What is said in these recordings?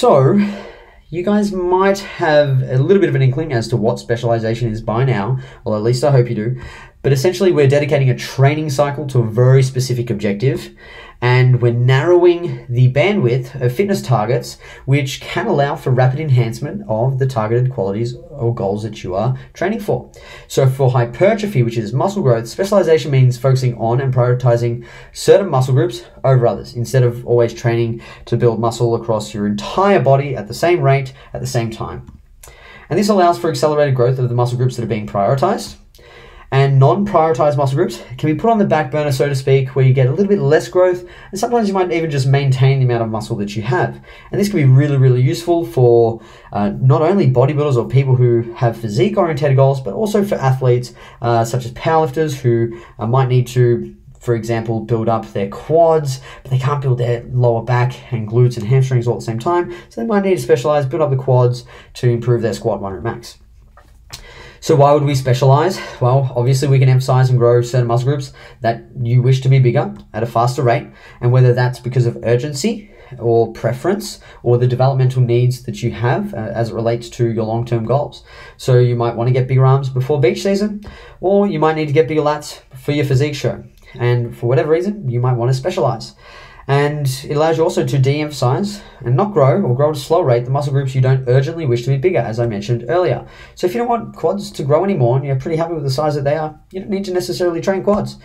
So, you guys might have a little bit of an inkling as to what specialization is by now, well, at least I hope you do. But essentially, we're dedicating a training cycle to a very specific objective, and we're narrowing the bandwidth of fitness targets, which can allow for rapid enhancement of the targeted qualities or goals that you are training for. So, for hypertrophy, which is muscle growth, specialization means focusing on and prioritizing certain muscle groups over others instead of always training to build muscle across your entire body at the same rate at the same time. And this allows for accelerated growth of the muscle groups that are being prioritized and non-prioritized muscle groups can be put on the back burner, so to speak, where you get a little bit less growth, and sometimes you might even just maintain the amount of muscle that you have. And this can be really, really useful for uh, not only bodybuilders or people who have physique-oriented goals, but also for athletes uh, such as powerlifters who uh, might need to for example, build up their quads, but they can't build their lower back and glutes and hamstrings all at the same time. So they might need to specialize, build up the quads to improve their squat one rep max. So why would we specialize? Well, obviously we can emphasize and grow certain muscle groups that you wish to be bigger at a faster rate, and whether that's because of urgency or preference or the developmental needs that you have uh, as it relates to your long-term goals. So you might want to get bigger arms before beach season, or you might need to get bigger lats for your physique show. And for whatever reason, you might want to specialize. And it allows you also to de emphasize and not grow or grow at a slow rate the muscle groups you don't urgently wish to be bigger, as I mentioned earlier. So if you don't want quads to grow anymore and you're pretty happy with the size that they are, you don't need to necessarily train quads.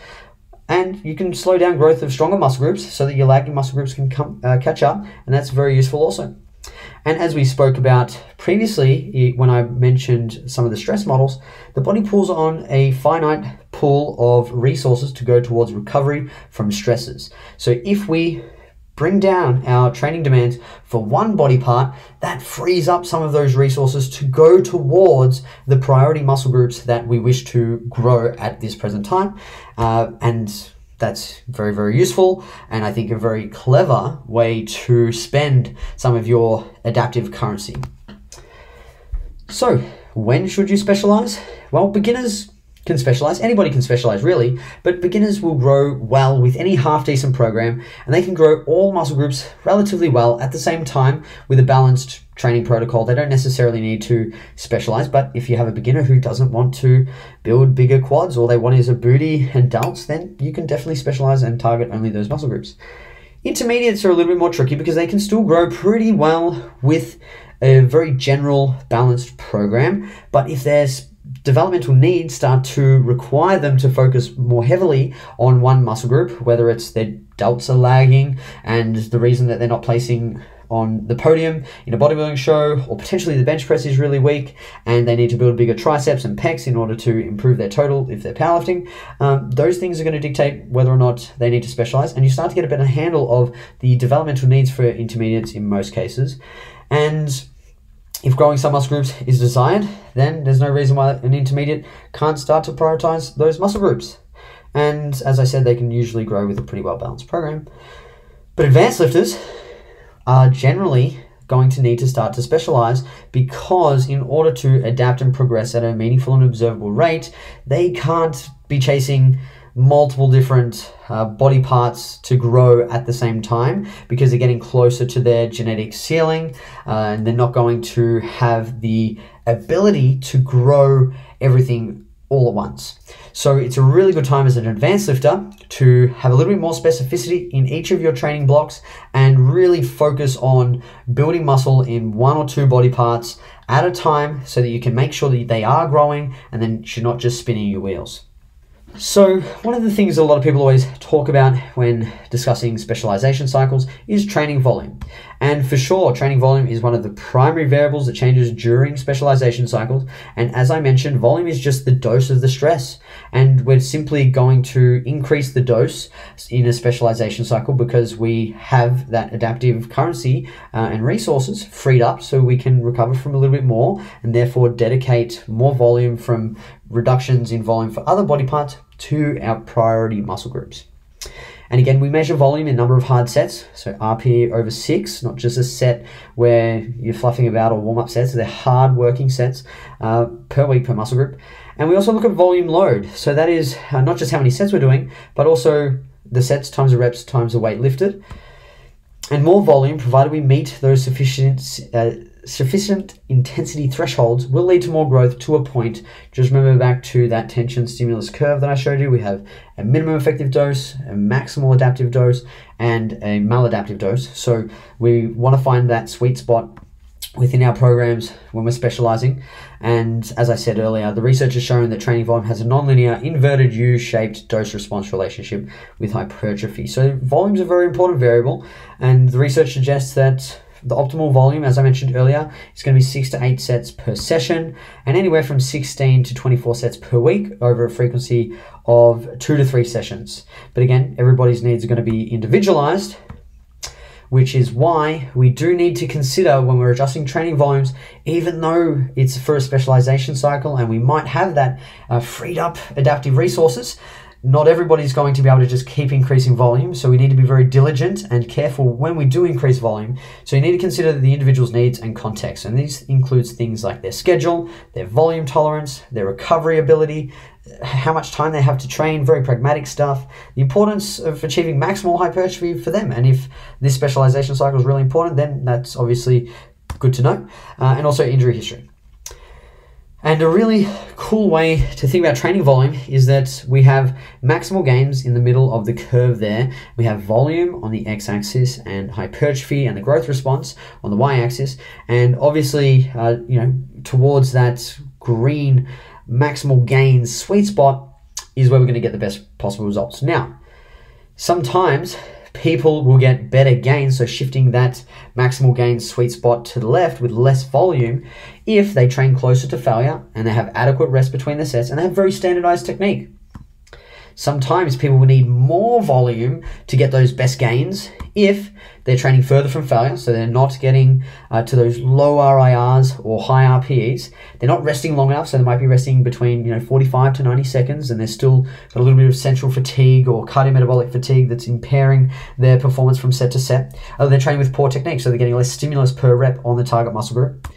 And you can slow down growth of stronger muscle groups so that your lagging muscle groups can come, uh, catch up, and that's very useful also. And as we spoke about previously, when I mentioned some of the stress models, the body pulls on a finite pool of resources to go towards recovery from stresses. So if we bring down our training demands for one body part, that frees up some of those resources to go towards the priority muscle groups that we wish to grow at this present time. Uh, and that's very, very useful, and I think a very clever way to spend some of your adaptive currency. So, when should you specialize? Well, beginners can specialize. Anybody can specialize, really, but beginners will grow well with any half decent program, and they can grow all muscle groups relatively well at the same time with a balanced training protocol. They don't necessarily need to specialize, but if you have a beginner who doesn't want to build bigger quads, all they want is a booty and delts, then you can definitely specialize and target only those muscle groups. Intermediates are a little bit more tricky because they can still grow pretty well with a very general balanced program, but if there's developmental needs start to require them to focus more heavily on one muscle group, whether it's their delts are lagging and the reason that they're not placing on the podium in a bodybuilding show, or potentially the bench press is really weak and they need to build bigger triceps and pecs in order to improve their total if they're powerlifting. Um, those things are going to dictate whether or not they need to specialize, and you start to get a better handle of the developmental needs for intermediates in most cases. And if growing some muscle groups is desired, then there's no reason why an intermediate can't start to prioritize those muscle groups. And as I said, they can usually grow with a pretty well balanced program. But advanced lifters are generally going to need to start to specialize because in order to adapt and progress at a meaningful and observable rate, they can't be chasing multiple different uh, body parts to grow at the same time because they're getting closer to their genetic ceiling uh, and they're not going to have the ability to grow everything all at once. So it's a really good time as an advanced lifter to have a little bit more specificity in each of your training blocks and really focus on building muscle in one or two body parts at a time so that you can make sure that they are growing and then you're not just spinning your wheels. So, one of the things a lot of people always talk about when discussing specialization cycles is training volume. And for sure, training volume is one of the primary variables that changes during specialization cycles. And as I mentioned, volume is just the dose of the stress. And we're simply going to increase the dose in a specialization cycle because we have that adaptive currency uh, and resources freed up so we can recover from a little bit more and therefore dedicate more volume from reductions in volume for other body parts to our priority muscle groups. And again, we measure volume in number of hard sets, so RP over six, not just a set where you're fluffing about or warm up sets, they're hard working sets uh, per week per muscle group. And we also look at volume load, so that is uh, not just how many sets we're doing, but also the sets times the reps times the weight lifted. and more volume, provided we meet those sufficient uh, sufficient intensity thresholds, will lead to more growth to a point. Just remember back to that tension stimulus curve that I showed you. We have a minimum effective dose, a maximal adaptive dose, and a maladaptive dose. So we want to find that sweet spot within our programs when we're specializing. And as I said earlier, the research has shown that training volume has a nonlinear, inverted U shaped dose response relationship with hypertrophy. So, volume is a very important variable, and the research suggests that the optimal volume, as I mentioned earlier, is going to be six to eight sets per session and anywhere from 16 to 24 sets per week over a frequency of two to three sessions. But again, everybody's needs are going to be individualized which is why we do need to consider when we're adjusting training volumes, even though it's for a specialization cycle and we might have that uh, freed up adaptive resources. Not everybody's going to be able to just keep increasing volume, so we need to be very diligent and careful when we do increase volume. So you need to consider the individual's needs and context, and this includes things like their schedule, their volume tolerance, their recovery ability, how much time they have to train, very pragmatic stuff, the importance of achieving maximal hypertrophy for them. And if this specialization cycle is really important, then that's obviously good to know. Uh, and also injury history. And a really cool way to think about training volume is that we have maximal gains in the middle of the curve there. We have volume on the x-axis and hypertrophy and the growth response on the y-axis. And obviously, uh, you know, towards that green maximal gains sweet spot is where we're going to get the best possible results. Now, sometimes people will get better gains, so shifting that maximal gain sweet spot to the left with less volume if they train closer to failure and they have adequate rest between the sets and they have very standardized technique. Sometimes people will need more volume to get those best gains if they're training further from failure, so they're not getting uh, to those low RIRs or high RPEs. They're not resting long enough, so they might be resting between you know 45 to 90 seconds, and they're still got a little bit of central fatigue or cardiometabolic fatigue that's impairing their performance from set to set. Or they're training with poor technique, so they're getting less stimulus per rep on the target muscle group.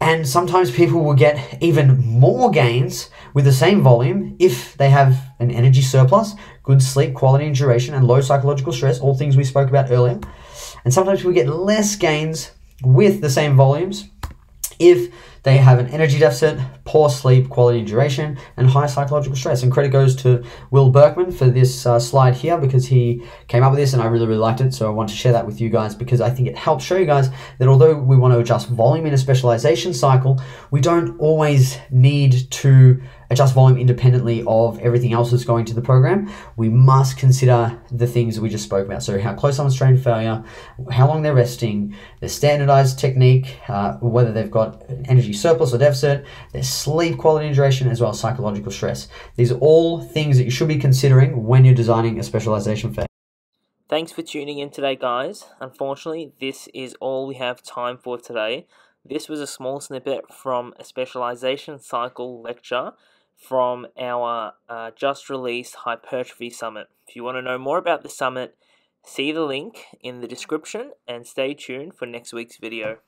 And sometimes people will get even more gains with the same volume if they have an energy surplus, good sleep quality and duration, and low psychological stress, all things we spoke about earlier. And sometimes we get less gains with the same volumes if they have an energy deficit, poor sleep, quality and duration, and high psychological stress. And credit goes to Will Berkman for this uh, slide here because he came up with this and I really, really liked it. So I want to share that with you guys because I think it helps show you guys that although we want to adjust volume in a specialization cycle, we don't always need to adjust volume independently of everything else that's going to the program, we must consider the things that we just spoke about. So, how close someone's trained failure, how long they're resting, their standardized technique, uh, whether they've got energy surplus or deficit, their sleep quality and duration, as well as psychological stress. These are all things that you should be considering when you're designing a specialization phase. Thanks for tuning in today, guys. Unfortunately, this is all we have time for today. This was a small snippet from a specialization cycle lecture from our uh, just released Hypertrophy Summit. If you want to know more about the summit, see the link in the description and stay tuned for next week's video.